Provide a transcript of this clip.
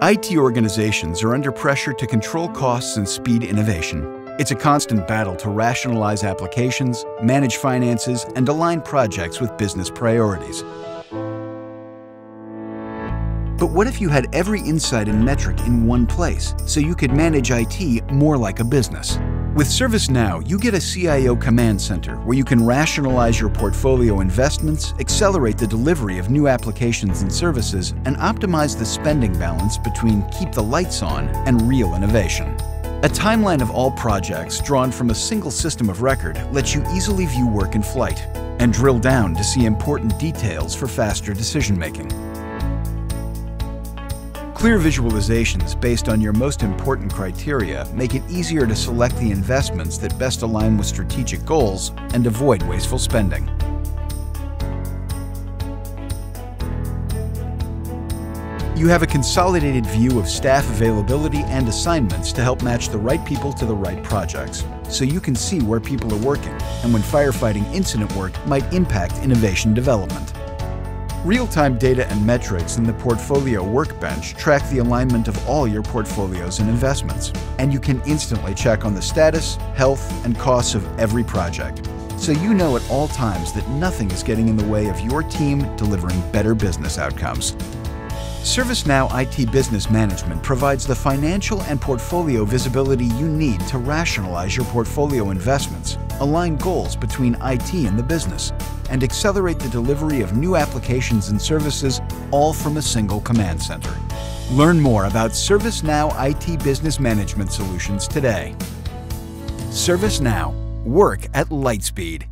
IT organizations are under pressure to control costs and speed innovation. It's a constant battle to rationalize applications, manage finances, and align projects with business priorities. But what if you had every insight and metric in one place, so you could manage IT more like a business? With ServiceNow, you get a CIO command center where you can rationalize your portfolio investments, accelerate the delivery of new applications and services, and optimize the spending balance between keep the lights on and real innovation. A timeline of all projects drawn from a single system of record lets you easily view work in flight and drill down to see important details for faster decision making. Clear visualizations based on your most important criteria make it easier to select the investments that best align with strategic goals and avoid wasteful spending. You have a consolidated view of staff availability and assignments to help match the right people to the right projects, so you can see where people are working and when firefighting incident work might impact innovation development. Real-time data and metrics in the Portfolio Workbench track the alignment of all your portfolios and investments, and you can instantly check on the status, health, and costs of every project, so you know at all times that nothing is getting in the way of your team delivering better business outcomes. ServiceNow IT Business Management provides the financial and portfolio visibility you need to rationalize your portfolio investments, align goals between IT and the business, and accelerate the delivery of new applications and services all from a single command center. Learn more about ServiceNow IT Business Management Solutions today. ServiceNow. Work at light speed.